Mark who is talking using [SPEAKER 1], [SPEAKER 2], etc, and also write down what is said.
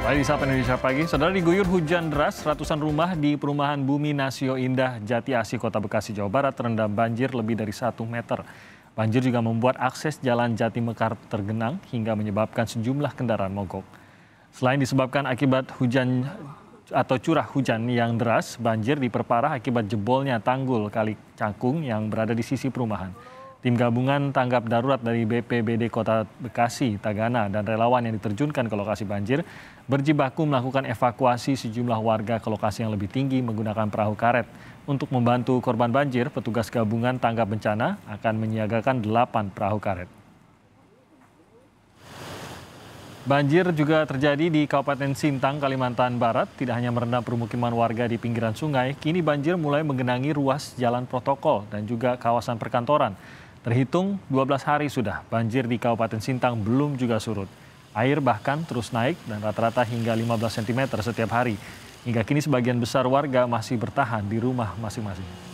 [SPEAKER 1] Kembali di Sapa Indonesia Pagi, saudara diguyur hujan deras, ratusan rumah di perumahan Bumi Nasio Indah, Jati Asih, Kota Bekasi, Jawa Barat terendam banjir lebih dari satu meter. Banjir juga membuat akses jalan Jati Mekar tergenang hingga menyebabkan sejumlah kendaraan mogok. Selain disebabkan akibat hujan atau curah hujan yang deras, banjir diperparah akibat jebolnya tanggul Kali Cangkung yang berada di sisi perumahan. Tim gabungan tanggap darurat dari BPBD Kota Bekasi, Tagana, dan relawan yang diterjunkan ke lokasi banjir berjibaku melakukan evakuasi sejumlah warga ke lokasi yang lebih tinggi menggunakan perahu karet. Untuk membantu korban banjir, petugas gabungan tanggap bencana akan menyiagakan 8 perahu karet. Banjir juga terjadi di Kabupaten Sintang, Kalimantan Barat. Tidak hanya merendam permukiman warga di pinggiran sungai, kini banjir mulai menggenangi ruas jalan protokol dan juga kawasan perkantoran. Terhitung 12 hari sudah, banjir di Kabupaten Sintang belum juga surut. Air bahkan terus naik dan rata-rata hingga 15 cm setiap hari. Hingga kini sebagian besar warga masih bertahan di rumah masing-masing.